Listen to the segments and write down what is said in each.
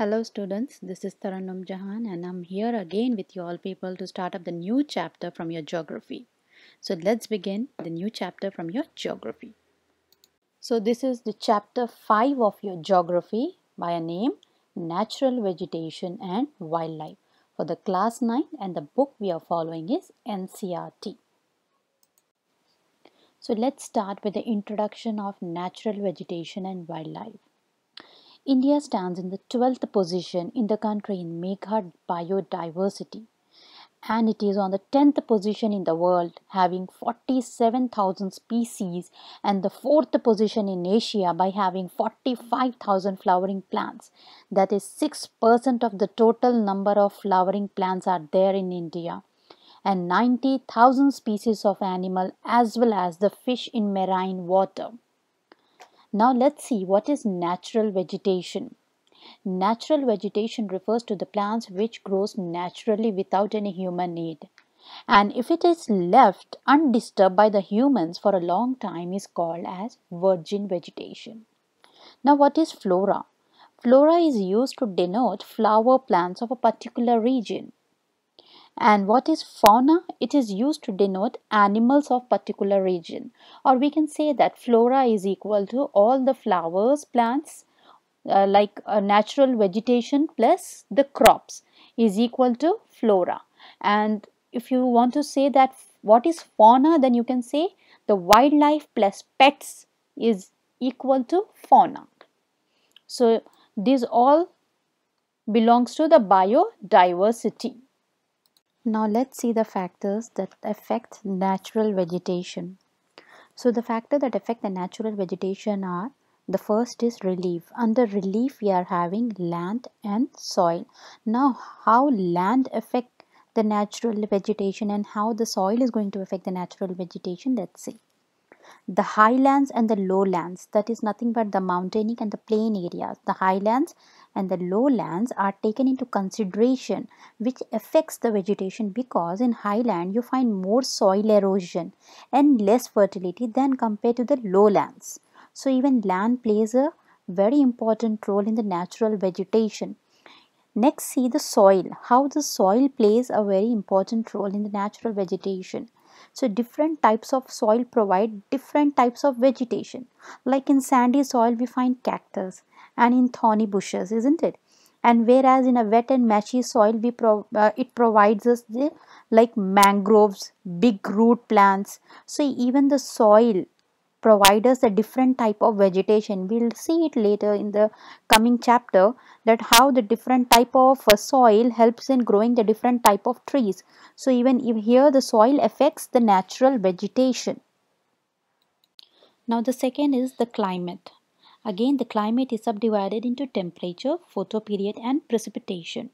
Hello students, this is Tarannum Jahan and I'm here again with you all people to start up the new chapter from your geography. So let's begin the new chapter from your geography. So this is the chapter 5 of your geography by a name Natural Vegetation and Wildlife for the class 9 and the book we are following is NCERT. So let's start with the introduction of natural vegetation and wildlife. India stands in the 12th position in the country in mega biodiversity and it is on the 10th position in the world having 47,000 species and the 4th position in Asia by having 45,000 flowering plants. That is 6% of the total number of flowering plants are there in India and 90,000 species of animal as well as the fish in marine water. Now let's see what is natural vegetation. Natural vegetation refers to the plants which grows naturally without any human aid. And if it is left undisturbed by the humans for a long time is called as virgin vegetation. Now what is flora? Flora is used to denote flower plants of a particular region. And what is fauna? It is used to denote animals of particular region. Or we can say that flora is equal to all the flowers, plants, uh, like uh, natural vegetation plus the crops is equal to flora. And if you want to say that what is fauna, then you can say the wildlife plus pets is equal to fauna. So, this all belongs to the biodiversity. Now let's see the factors that affect natural vegetation. So the factor that affect the natural vegetation are the first is relief. Under relief we are having land and soil. Now how land affect the natural vegetation and how the soil is going to affect the natural vegetation let's see. The highlands and the lowlands that is nothing but the mountainic and the plain areas. The highlands and the lowlands are taken into consideration which affects the vegetation because in highland you find more soil erosion and less fertility than compared to the lowlands. So even land plays a very important role in the natural vegetation. Next see the soil, how the soil plays a very important role in the natural vegetation. So different types of soil provide different types of vegetation. Like in sandy soil we find cactus and in thorny bushes isn't it and whereas in a wet and marshy soil we pro uh, it provides us the like mangroves big root plants so even the soil provide us a different type of vegetation we'll see it later in the coming chapter that how the different type of uh, soil helps in growing the different type of trees so even if here the soil affects the natural vegetation now the second is the climate Again, the climate is subdivided into temperature, photoperiod and precipitation.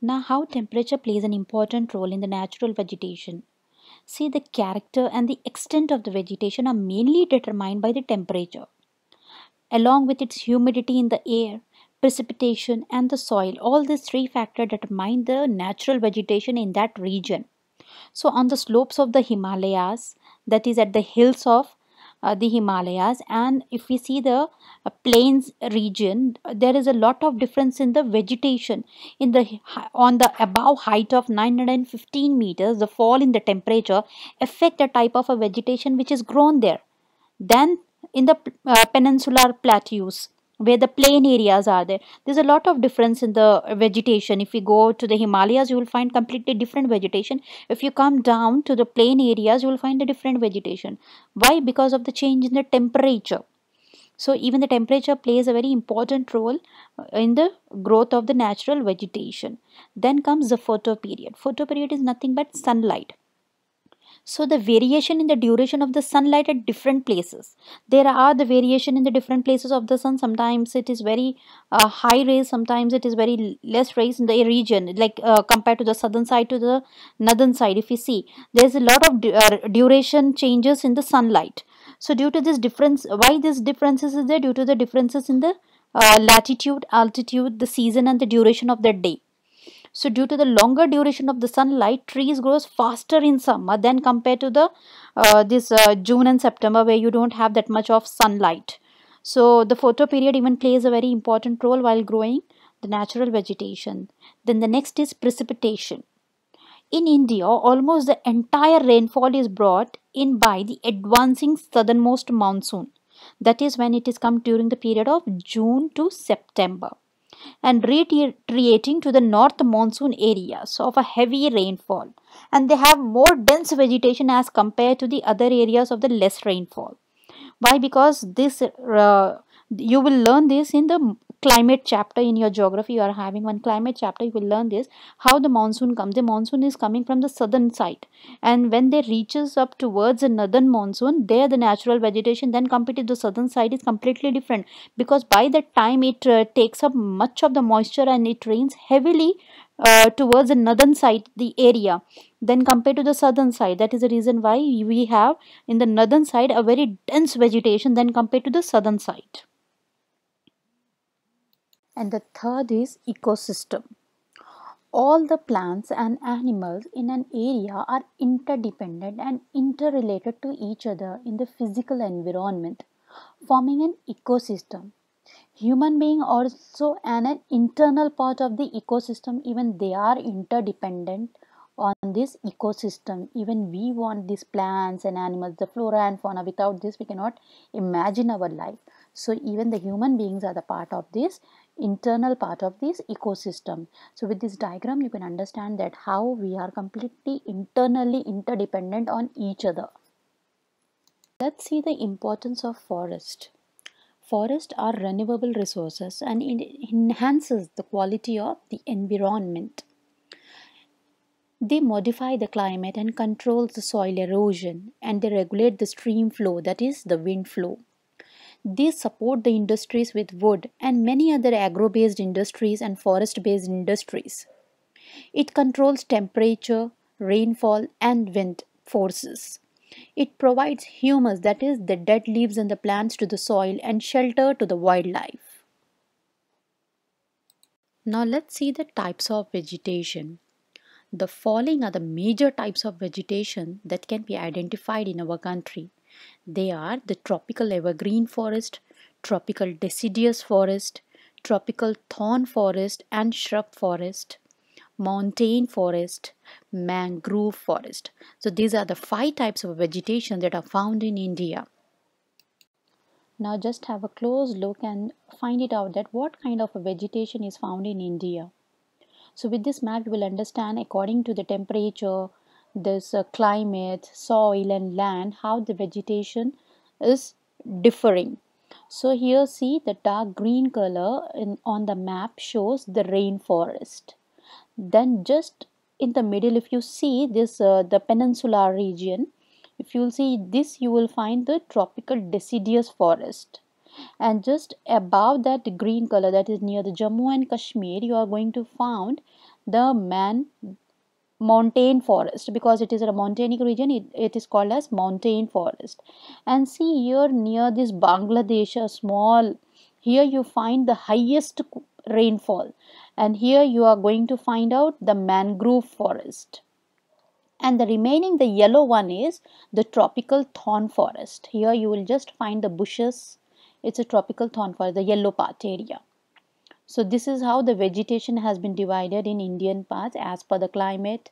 Now, how temperature plays an important role in the natural vegetation. See, the character and the extent of the vegetation are mainly determined by the temperature. Along with its humidity in the air, precipitation and the soil, all these three factors determine the natural vegetation in that region. So, on the slopes of the Himalayas, that is at the hills of uh, the Himalayas. And if we see the uh, plains region there is a lot of difference in the vegetation. In the on the above height of 915 meters the fall in the temperature affect the type of a vegetation which is grown there. Then in the uh, peninsular plateaus where the plain areas are there. There's a lot of difference in the vegetation. If you go to the himalayas you will find completely different vegetation. If you come down to the plain areas you will find a different vegetation. Why? Because of the change in the temperature. So even the temperature plays a very important role in the growth of the natural vegetation. Then comes the photoperiod photoperiod is nothing but sunlight so the variation in the duration of the sunlight at different places. There are the variation in the different places of the sun. Sometimes it is very uh, high rays, sometimes it is very less rays in the region, like uh, compared to the southern side to the northern side. If you see, there is a lot of du uh, duration changes in the sunlight. So due to this difference, why this differences is there? Due to the differences in the uh, latitude, altitude, the season and the duration of the day. So due to the longer duration of the sunlight, trees grows faster in summer than compared to the uh, this uh, June and September where you don't have that much of sunlight. So the photo period even plays a very important role while growing the natural vegetation. Then the next is precipitation. In India, almost the entire rainfall is brought in by the advancing southernmost monsoon. That is when it is come during the period of June to September and retreating to the north monsoon areas of a heavy rainfall. And they have more dense vegetation as compared to the other areas of the less rainfall. Why? Because this uh, you will learn this in the climate chapter in your geography you are having one climate chapter you will learn this how the monsoon comes the monsoon is coming from the southern side. And when they reaches up towards the northern monsoon there the natural vegetation then compared to the southern side is completely different. Because by that time it uh, takes up much of the moisture and it rains heavily uh, towards the northern side the area. Then compared to the southern side that is the reason why we have in the northern side a very dense vegetation than compared to the southern side and the third is ecosystem. All the plants and animals in an area are interdependent and interrelated to each other in the physical environment, forming an ecosystem. Human being also an, an internal part of the ecosystem, even they are interdependent on this ecosystem. Even we want these plants and animals, the flora and fauna. Without this, we cannot imagine our life. So even the human beings are the part of this internal part of this ecosystem. So with this diagram you can understand that how we are completely internally interdependent on each other. Let's see the importance of forest. Forests are renewable resources and it enhances the quality of the environment. They modify the climate and controls the soil erosion and they regulate the stream flow that is the wind flow. These support the industries with wood and many other agro-based industries and forest-based industries. It controls temperature, rainfall and wind forces. It provides humus that is the dead leaves and the plants to the soil and shelter to the wildlife. Now let's see the types of vegetation. The following are the major types of vegetation that can be identified in our country. They are the tropical evergreen forest, tropical deciduous forest, tropical thorn forest and shrub forest, mountain forest, mangrove forest. So these are the five types of vegetation that are found in India. Now just have a close look and find it out that what kind of a vegetation is found in India. So with this map you will understand according to the temperature, this uh, climate, soil and land, how the vegetation is differing. So here see the dark green color in, on the map shows the rainforest. Then just in the middle if you see this uh, the peninsular region, if you will see this you will find the tropical deciduous forest and just above that green color that is near the Jammu and Kashmir you are going to find the man montane forest. Because it is a mountainic region it, it is called as montane forest. And see here near this bangladesh a small here you find the highest rainfall. And here you are going to find out the mangrove forest. And the remaining the yellow one is the tropical thorn forest. Here you will just find the bushes. It's a tropical thorn forest the yellow part area so this is how the vegetation has been divided in Indian parts as per the climate,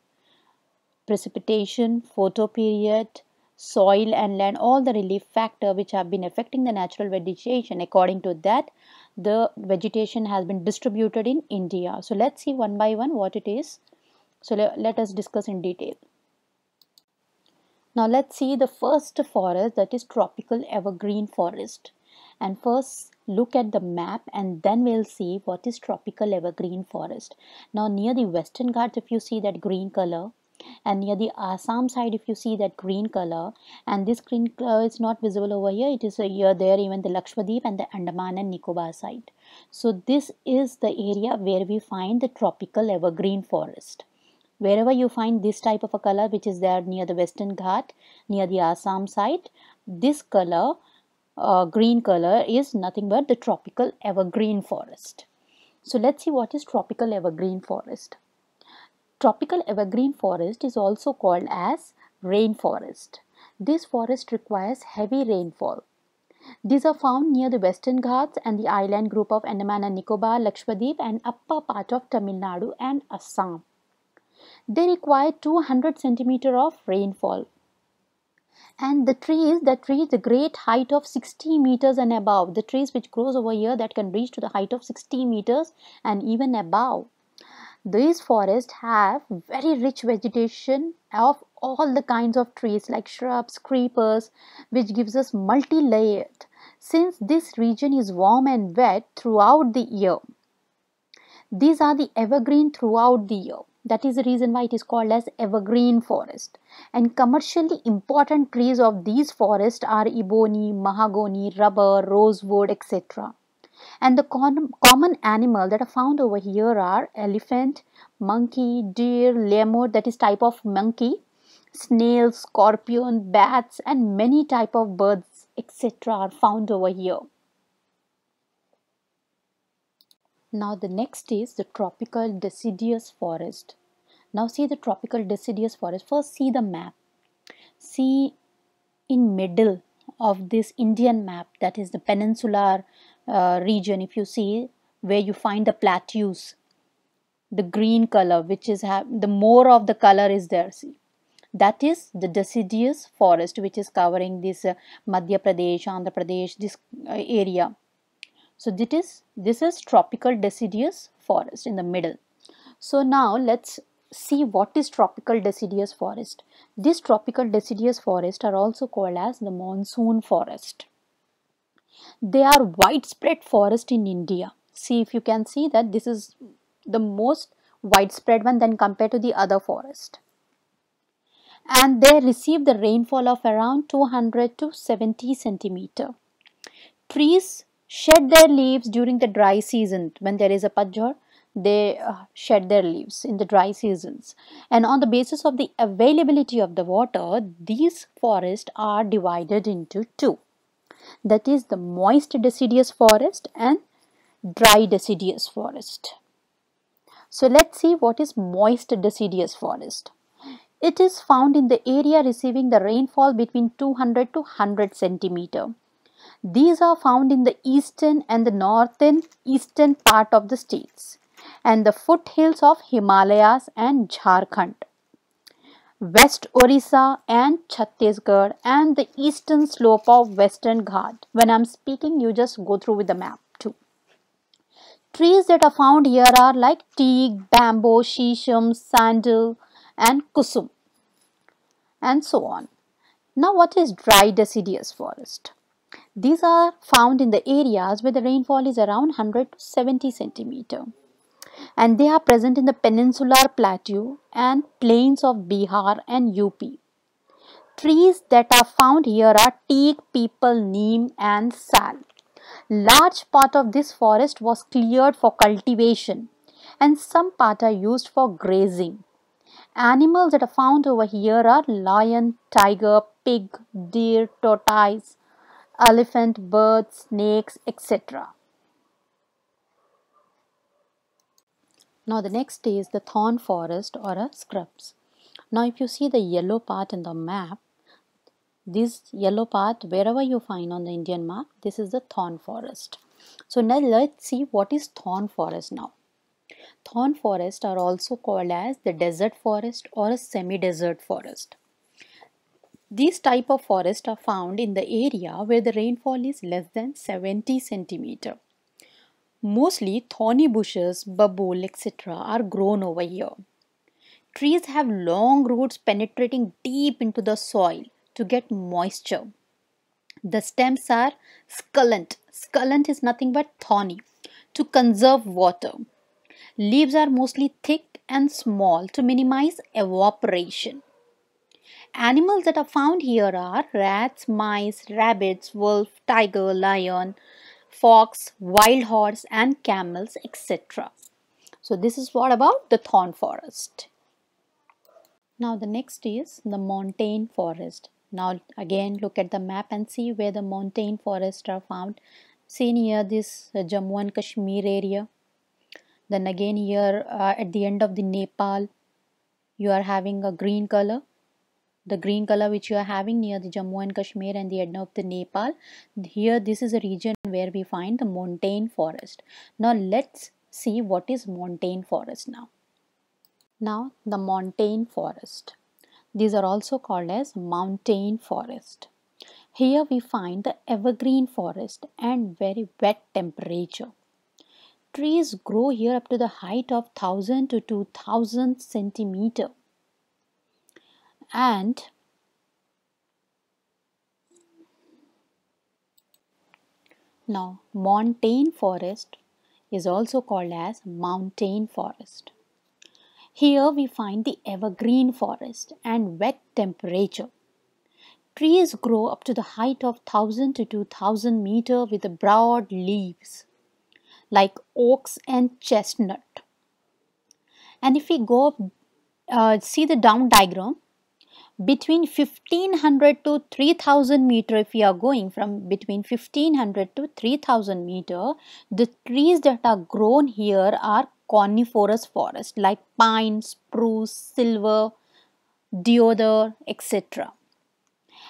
precipitation, photoperiod, soil and land, all the relief factor which have been affecting the natural vegetation. According to that, the vegetation has been distributed in India. So let's see one by one what it is. So le let us discuss in detail. Now let's see the first forest that is tropical evergreen forest. And first look at the map and then we'll see what is tropical evergreen forest. Now near the western Ghats if you see that green color and near the Assam side if you see that green color and this green color is not visible over here it is uh, here there even the Lakshadweep and the Andaman and Nicobar side. So this is the area where we find the tropical evergreen forest. Wherever you find this type of a color which is there near the western Ghat near the Assam side this color uh, green color is nothing but the tropical evergreen forest. So let's see what is tropical evergreen forest. Tropical evergreen forest is also called as rainforest. This forest requires heavy rainfall These are found near the Western Ghats and the island group of Andaman and Nicobar, Lakshadweep and upper part of Tamil Nadu and Assam. They require 200 centimeter of rainfall. And the trees that reach the great height of 60 meters and above, the trees which grows over here that can reach to the height of 60 meters and even above. These forests have very rich vegetation of all the kinds of trees like shrubs, creepers, which gives us multi-layered since this region is warm and wet throughout the year. These are the evergreen throughout the year. That is the reason why it is called as evergreen forest. And commercially important trees of these forests are ebony, mahogany, rubber, rosewood, etc. And the common animal that are found over here are elephant, monkey, deer, lemur, that is type of monkey, snails, scorpion, bats and many type of birds etc. are found over here. Now the next is the tropical deciduous forest. Now see the tropical deciduous forest. First see the map. See in middle of this Indian map that is the peninsular uh, region if you see where you find the plateaus the green color which is the more of the color is there see that is the deciduous forest which is covering this uh, Madhya Pradesh, Andhra Pradesh, this uh, area. So this is, this is tropical deciduous forest in the middle. So now let's see what is tropical deciduous forest. This tropical deciduous forest are also called as the monsoon forest. They are widespread forest in India. See if you can see that this is the most widespread one than compared to the other forest and they receive the rainfall of around 200 to 70 centimeter. Trees shed their leaves during the dry season. When there is a patjhar they uh, shed their leaves in the dry seasons. And on the basis of the availability of the water these forests are divided into two. That is the moist deciduous forest and dry deciduous forest. So let's see what is moist deciduous forest. It is found in the area receiving the rainfall between 200 to 100 centimeter. These are found in the eastern and the northern eastern part of the states and the foothills of Himalayas and Jharkhand. West Orissa and Chhattisgarh and the eastern slope of Western Ghat. When I'm speaking, you just go through with the map too. Trees that are found here are like teak, bamboo, shisham, sandal, and kusum and so on. Now what is dry deciduous forest? These are found in the areas where the rainfall is around 100 to 70 centimeter and they are present in the peninsular plateau and plains of Bihar and UP. Trees that are found here are teak, peepal, neem and sal. Large part of this forest was cleared for cultivation and some part are used for grazing. Animals that are found over here are lion, tiger, pig, deer, tortoise, elephant, birds, snakes, etc. Now the next is the thorn forest or a scrubs. Now if you see the yellow part in the map, this yellow part wherever you find on the Indian map, this is the thorn forest. So now let's see what is thorn forest now. Thorn forest are also called as the desert forest or a semi-desert forest. These type of forests are found in the area where the rainfall is less than 70 centimeter. Mostly thorny bushes, babul, etc. are grown over here. Trees have long roots penetrating deep into the soil to get moisture. The stems are succulent. Succulent is nothing but thorny to conserve water. Leaves are mostly thick and small to minimize evaporation. Animals that are found here are rats, mice, rabbits, wolf, tiger, lion, fox, wild horse and camels etc. So this is what about the thorn forest. Now the next is the montane forest. Now again look at the map and see where the montane forests are found. See near this uh, Jammu and Kashmir area then again here uh, at the end of the Nepal you are having a green color the green color which you are having near the Jammu and Kashmir and the end of the Nepal. Here this is a region where we find the montane forest. Now let's see what is montane forest now. Now the montane forest. These are also called as montane forest. Here we find the evergreen forest and very wet temperature. Trees grow here up to the height of 1000 to 2000 centimeter and now montane forest is also called as mountain forest. Here we find the evergreen forest and wet temperature. Trees grow up to the height of 1000 to 2000 meter with broad leaves like oaks and chestnut. And if we go uh, see the down diagram, between 1500 to 3000 meter if we are going from between 1500 to 3000 meter the trees that are grown here are coniferous forest like pine spruce silver deodar etc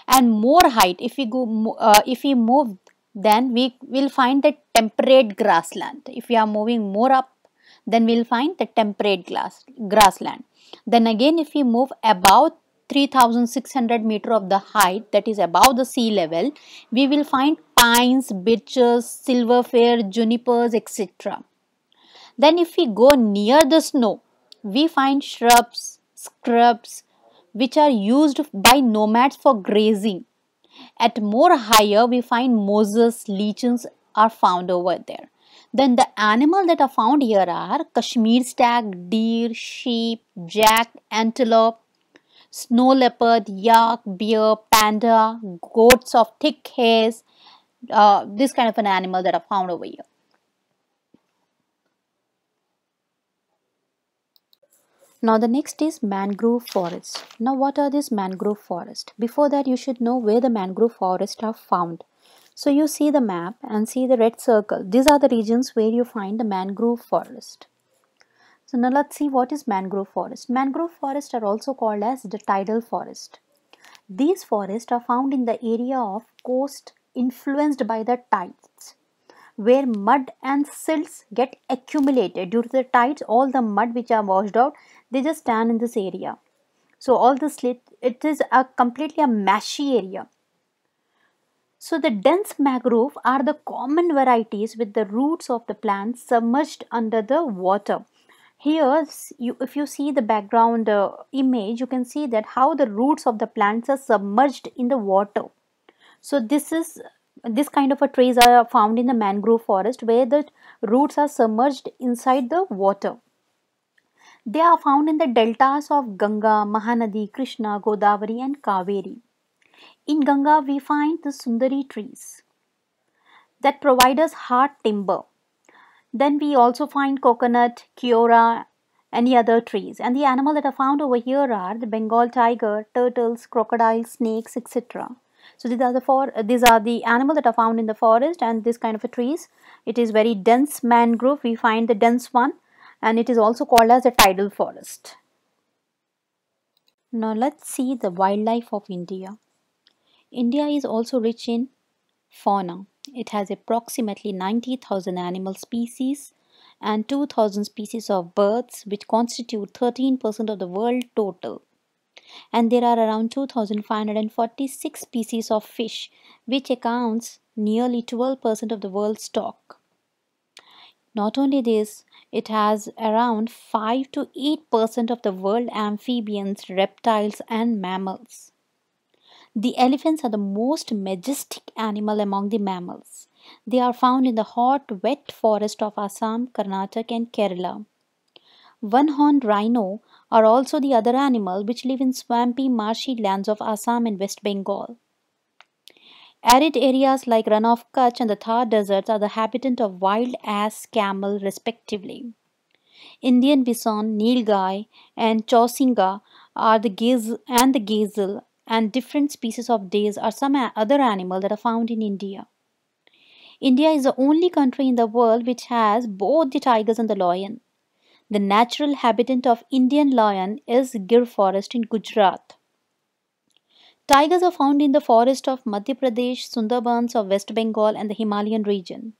and more height if we go uh, if we move then we will find the temperate grassland. If we are moving more up then we'll find the temperate glass, grassland. Then again if we move about 3600 meter of the height that is above the sea level, we will find pines, birches, silver fir, junipers, etc. Then if we go near the snow, we find shrubs, scrubs, which are used by nomads for grazing. At more higher, we find mosses, lichens are found over there. Then the animal that are found here are Kashmir stag, deer, sheep, jack, antelope, snow leopard, yak, bear, panda, goats of thick hairs, uh, this kind of an animal that are found over here. Now the next is mangrove forest. Now what are these mangrove forest? Before that you should know where the mangrove forest are found. So you see the map and see the red circle. These are the regions where you find the mangrove forest. So now let's see what is mangrove forest. Mangrove forests are also called as the tidal forest. These forests are found in the area of coast influenced by the tides where mud and silts get accumulated due to the tides all the mud which are washed out they just stand in this area so all the slit it is a completely a mashy area so the dense mangrove are the common varieties with the roots of the plants submerged under the water here you, if you see the background uh, image you can see that how the roots of the plants are submerged in the water. So this is this kind of a trees are found in the mangrove forest where the roots are submerged inside the water. They are found in the deltas of Ganga, Mahanadi, Krishna, Godavari and Kaveri. In Ganga we find the Sundari trees that provide us hard timber then we also find coconut, keora, any other trees. And the animal that are found over here are the Bengal tiger, turtles, crocodiles, snakes, etc. So these are the four. These are the animal that are found in the forest and this kind of a trees. It is very dense mangrove. We find the dense one, and it is also called as a tidal forest. Now let's see the wildlife of India. India is also rich in fauna. It has approximately 90,000 animal species and 2,000 species of birds, which constitute 13% of the world total. And there are around 2,546 species of fish, which accounts nearly 12% of the world's stock. Not only this, it has around 5 to 8% of the world amphibians, reptiles, and mammals. The elephants are the most majestic animal among the mammals. They are found in the hot, wet forest of Assam, Karnataka and Kerala. One-horned rhino are also the other animal which live in swampy, marshy lands of Assam and West Bengal. Arid areas like Rann of Kutch and the Thar deserts are the habitat of wild ass, camel respectively. Indian bison, nilgai and chausinga are the gaze and the gazelle and different species of deers are some other animals that are found in India. India is the only country in the world which has both the tigers and the lion. The natural habitat of Indian lion is Gir forest in Gujarat. Tigers are found in the forest of Madhya Pradesh, Sundarbans of West Bengal and the Himalayan region.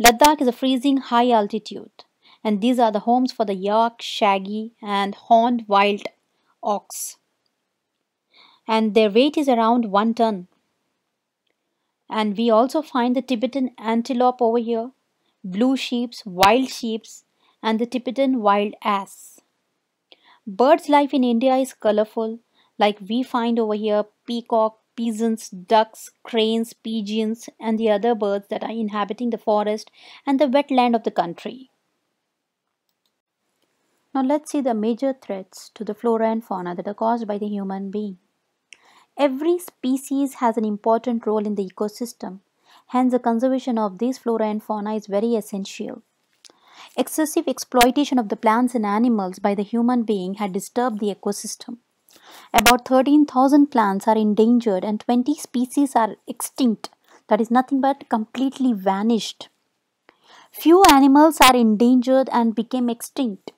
Ladakh is a freezing high altitude and these are the homes for the yak, shaggy and horned wild ox. And their weight is around 1 ton. And we also find the Tibetan antelope over here, blue sheeps, wild sheeps and the Tibetan wild ass. Birds life in India is colorful like we find over here peacock, pigeons, ducks, cranes, pigeons and the other birds that are inhabiting the forest and the wetland of the country. Now let's see the major threats to the flora and fauna that are caused by the human being. Every species has an important role in the ecosystem. Hence, the conservation of these flora and fauna is very essential. Excessive exploitation of the plants and animals by the human being had disturbed the ecosystem. About 13,000 plants are endangered and 20 species are extinct, that is nothing but completely vanished. Few animals are endangered and became extinct.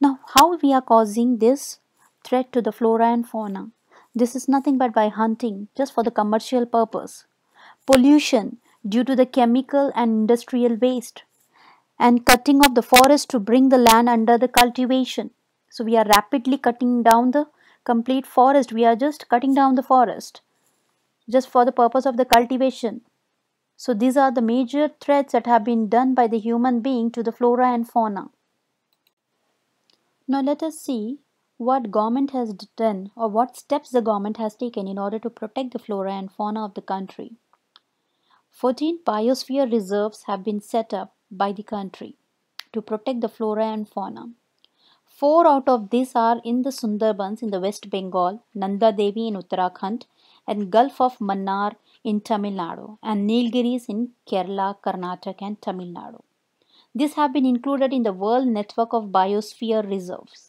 Now, how we are causing this threat to the flora and fauna? This is nothing but by hunting, just for the commercial purpose. Pollution due to the chemical and industrial waste. And cutting of the forest to bring the land under the cultivation. So we are rapidly cutting down the complete forest. We are just cutting down the forest just for the purpose of the cultivation. So these are the major threats that have been done by the human being to the flora and fauna. Now let us see what government has done or what steps the government has taken in order to protect the flora and fauna of the country. 14 biosphere reserves have been set up by the country to protect the flora and fauna. Four out of these are in the Sundarbans in the West Bengal, Nanda Devi in Uttarakhand, and Gulf of Mannar in Tamil Nadu, and Nilgiris in Kerala, Karnataka, and Tamil Nadu. These have been included in the World Network of Biosphere Reserves.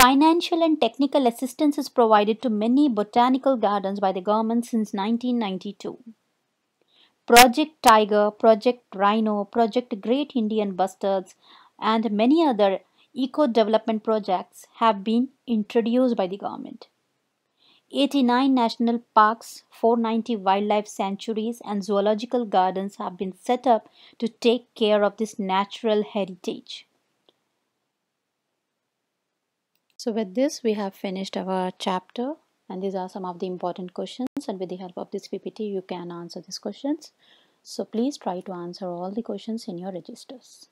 Financial and technical assistance is provided to many botanical gardens by the government since 1992. Project Tiger, Project Rhino, Project Great Indian Bustards, and many other eco development projects have been introduced by the government. 89 national parks, 490 wildlife sanctuaries, and zoological gardens have been set up to take care of this natural heritage. So, with this, we have finished our chapter, and these are some of the important questions. And with the help of this PPT, you can answer these questions. So, please try to answer all the questions in your registers.